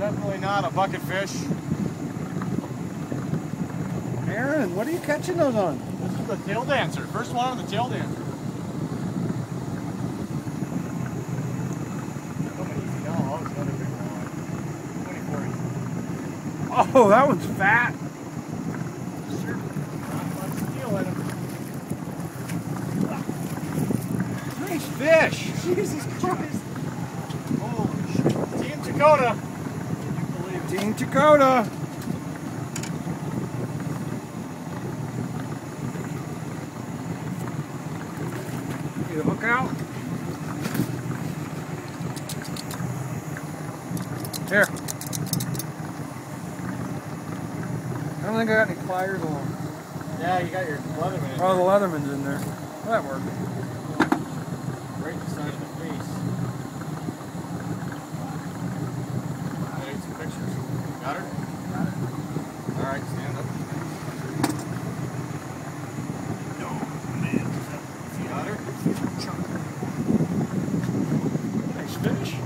Definitely not a bucket fish. Aaron, what are you catching those on? This is the tail dancer. First one on the tail dancer. Oh, that one's fat. Nice fish. Jesus Christ. Holy shit. Team Dakota. Team Dakota. Get a hook out. Here. I don't think I got any pliers on. Yeah, you got your Leatherman. Oh, the. Leatherman's in there. That worked. Right Got her? All right, stand up. No, man. Got her? Nice finish.